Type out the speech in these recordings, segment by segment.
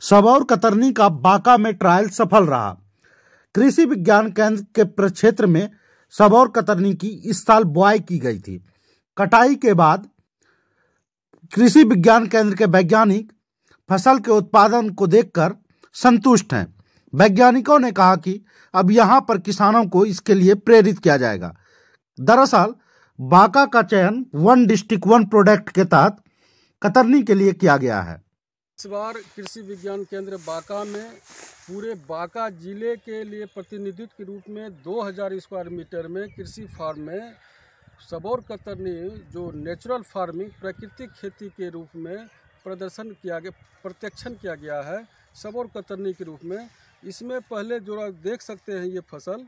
सबौर कतरनी का बांका में ट्रायल सफल रहा। कृषि विज्ञान केंद्र के प्रक्षेत्र में सबौर कतरनी की इस साल बुआई की गई थी। कटाई के बाद कृषि विज्ञान केंद्र के वैज्ञानिक फ़सल के उत्पादन को देखकर संतुष्ट हैं। वैज्ञानिकों ने कहा कि अब यहाँ पर किसानों को इसके लिए प्रेरित किया जाएगा। दरअसल, बांका का चयन वन डिस्ट्रिक्ट वन प्रोडक्ट के तहत कतरनी के लिए किया गया है। इस बार कृषि विज्ञान केंद्र बांका में पूरे बांका ज़िले के लिए प्रतिनिधित्व के रूप में 2000 स्क्वायर मीटर में कृषि फार्म में सबौर कतरनी जो नेचुरल फ़ार्मिंग, प्राकृतिक खेती के रूप में प्रदर्शन किया गया, प्रत्यक्षण किया गया है सबौर कतरनी के रूप में। इसमें पहले जो देख सकते हैं ये फ़सल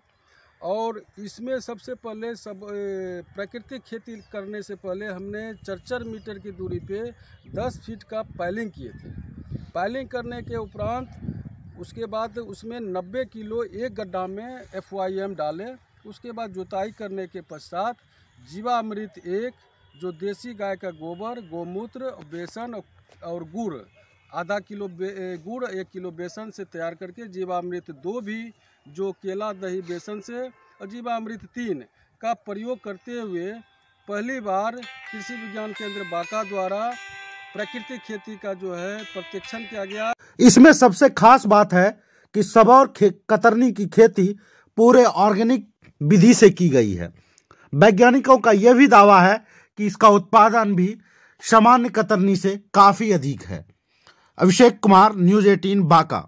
और इसमें सबसे पहले सब प्राकृतिक खेती करने से पहले हमने चरचर मीटर की दूरी पे 10 फीट का पाइलिंग किए थे। पाइलिंग करने के उपरांत उसके बाद उसमें 90 किलो एक गड्ढा में एफ़ डाले। उसके बाद जुताई करने के पश्चात जीवामृत एक, जो देसी गाय का गोबर, गोमूत्र, बेसन और गुड़ आधा किलो गुड़, एक किलो बेसन से तैयार करके जीवामृत दो भी, जो केला, दही, बेसन से और जीवामृत तीन का प्रयोग करते हुए पहली बार कृषि विज्ञान केंद्र बांका द्वारा प्राकृतिक खेती का जो है प्रत्यक्षण किया गया। इसमें सबसे खास बात है कि सबौर कतरनी की खेती पूरे ऑर्गेनिक विधि से की गई है। वैज्ञानिकों का यह भी दावा है कि इसका उत्पादन भी सामान्य कतरनी से काफ़ी अधिक है। Abhishek Kumar news eighteen Banka.